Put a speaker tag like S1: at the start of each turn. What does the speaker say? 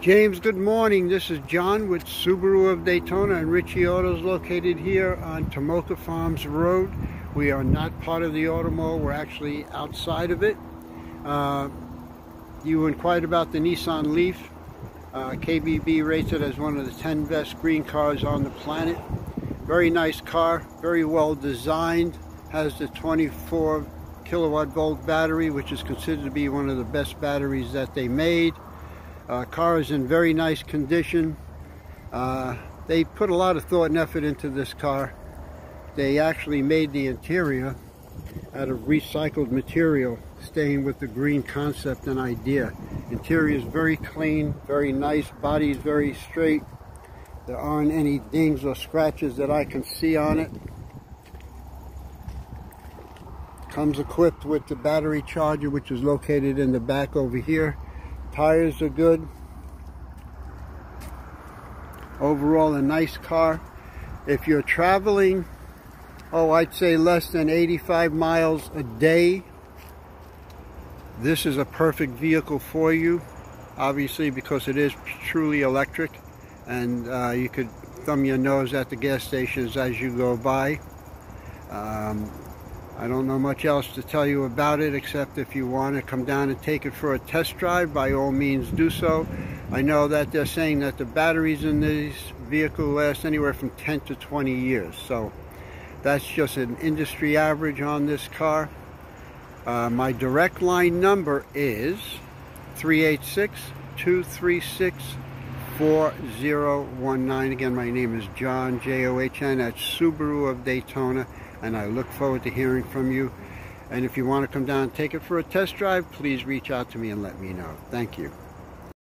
S1: James, good morning. This is John with Subaru of Daytona and Ritchie Autos located here on Tomoka Farms Road. We are not part of the auto mall. We're actually outside of it. Uh, you inquired about the Nissan Leaf. Uh, KBB rates it as one of the 10 best green cars on the planet. Very nice car, very well designed. Has the 24 kilowatt volt battery, which is considered to be one of the best batteries that they made. Uh, car is in very nice condition. Uh, they put a lot of thought and effort into this car. They actually made the interior out of recycled material, staying with the green concept and idea. Interior is very clean, very nice, body is very straight. There aren't any dings or scratches that I can see on it. Comes equipped with the battery charger, which is located in the back over here. Tires are good. Overall, a nice car. If you're traveling, oh, I'd say less than 85 miles a day, this is a perfect vehicle for you. Obviously, because it is truly electric and uh, you could thumb your nose at the gas stations as you go by. Um, I don't know much else to tell you about it except if you want to come down and take it for a test drive, by all means do so. I know that they're saying that the batteries in this vehicle last anywhere from 10 to 20 years. So that's just an industry average on this car. Uh, my direct line number is 386 236 4019. Again, my name is John, J-O-H-N, at Subaru of Daytona and I look forward to hearing from you. And if you want to come down and take it for a test drive, please reach out to me and let me know. Thank you.